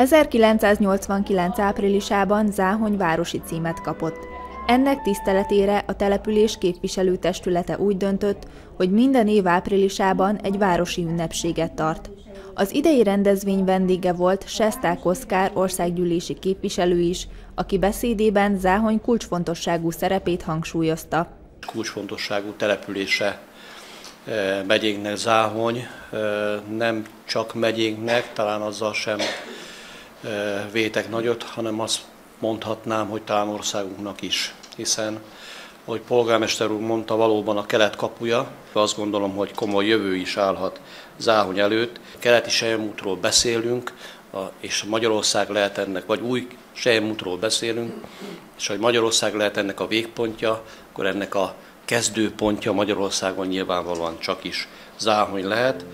1989 áprilisában Záhony városi címet kapott. Ennek tiszteletére a település képviselőtestülete úgy döntött, hogy minden év áprilisában egy városi ünnepséget tart. Az idei rendezvény vendége volt Sesták Oszkár országgyűlési képviselő is, aki beszédében Záhony kulcsfontosságú szerepét hangsúlyozta. Kulcsfontosságú települése eh, megyénknek Záhony, eh, nem csak megyénknek, talán azzal sem vétek nagyot, hanem azt mondhatnám, hogy talán országunknak is, hiszen ahogy polgármester úr mondta, valóban a kelet kapuja. Azt gondolom, hogy komoly jövő is állhat Záhony előtt. Keleti sejemútról beszélünk, és Magyarország lehet ennek, vagy új sejemútról beszélünk, és hogy Magyarország lehet ennek a végpontja, akkor ennek a kezdőpontja Magyarországon nyilvánvalóan csak is Záhony lehet.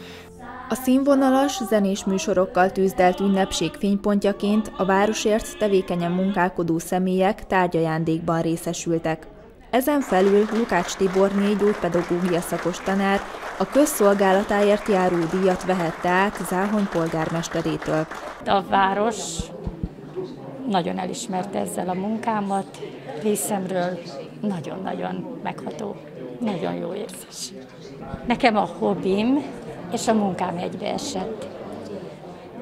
A színvonalas, zenés műsorokkal tűzdelt ünnepség fénypontjaként a városért tevékenyen munkálkodó személyek tárgyajándékban részesültek. Ezen felül Lukács Tibor gyógypedagógia szakos tanár a közszolgálatáért járó díjat vehette át Záhony polgármesterétől. A város nagyon elismerte ezzel a munkámat, részemről nagyon-nagyon megható, nagyon jó érzés. Nekem a hobbim és a munkám egybeesett.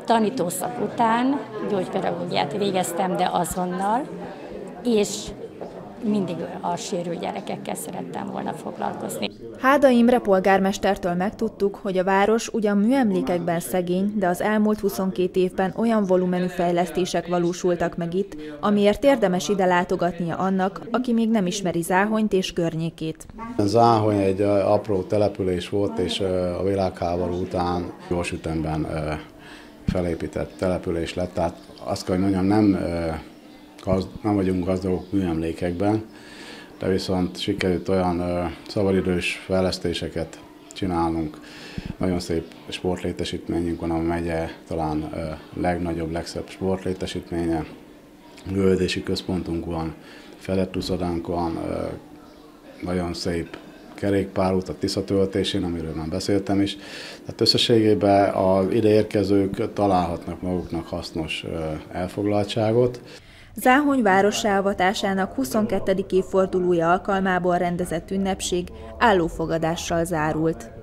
Tanítószak után gyógypedagógiát végeztem, de azonnal, és mindig a sérült gyerekekkel szerettem volna foglalkozni. Háda Imre polgármestertől megtudtuk, hogy a város ugyan műemlékekben szegény, de az elmúlt 22 évben olyan volumenű fejlesztések valósultak meg itt, amiért érdemes ide látogatnia annak, aki még nem ismeri Záhonyt és környékét. Záhony egy apró település volt, és a világháború után gyors ütemben felépített település lett, tehát azt kell, hogy mondjam, nem gazd, nem vagyunk gazdagok műemlékekben, de viszont sikerült olyan ö, szabadidős fejlesztéseket csinálnunk. Nagyon szép sportlétesítményünk van, a megye talán ö, legnagyobb, legszebb sportlétesítménye. Művődési központunk van, fedett van, ö, nagyon szép kerékpárút a Tisza töltésén, amiről már beszéltem is. Tehát összességében az ideérkezők találhatnak maguknak hasznos elfoglaltságot. Záhony várossá avatásának 22. évfordulója alkalmából rendezett ünnepség állófogadással zárult.